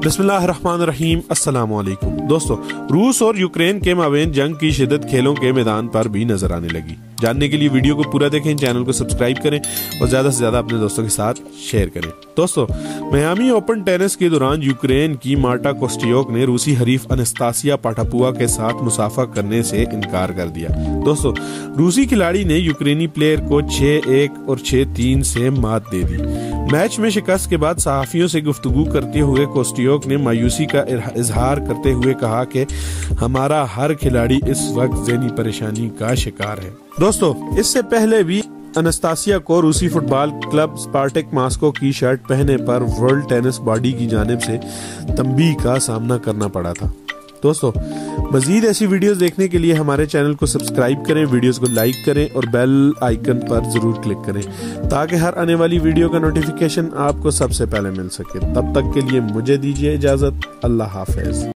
अस्सलाम वालेकुम दोस्तों, रूस और यूक्रेन के मावेन जंग की शिदत खेलों के मैदान पर भी नज़र आने लगी। जानने के लिए वीडियो को पूरा देखें, चैनल को सब्सक्राइब करें और ज़्यादा से ज़्यादा अपने दोस्तों के साथ शेयर करें। दोस्तों, मियामी ओपन टेनिस के दौरान यूक्रेन की मार्टा कोस्टियोक ने रूसी हरीफ अनस्तासिया पाठापुआ के साथ मुसाफा करने से इनकार कर दिया। दोस्तों, रूसी खिलाड़ी ने यूक्रेनी प्लेयर को छह एक और छह तीन से मात दे दी। मैच में शिकस्त के बाद सहाफियों से गुफ्तगू करते हुए कोस्टियोक ने मायूसी का इजहार करते हुए कहा कि हमारा हर खिलाड़ी इस वक्त जहनी परेशानी का शिकार है। दोस्तों, इससे पहले भी अनस्तासिया को रूसी फुटबॉल क्लब स्पार्टिक मास्को की शर्ट पहने पर वर्ल्ड टेनिस बॉडी की जानब से तंबी का सामना करना पड़ा था। दोस्तों, मजीद ऐसी वीडियोस देखने के लिए हमारे चैनल को सब्सक्राइब करें, वीडियोस को लाइक करें और बेल आइकन पर ज़रूर क्लिक करें, ताकि हर आने वाली वीडियो का नोटिफिकेशन आपको सबसे पहले मिल सके। तब तक के लिए मुझे दीजिए इजाज़त, अल्लाह हाफिज।